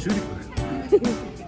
チューリップだよ。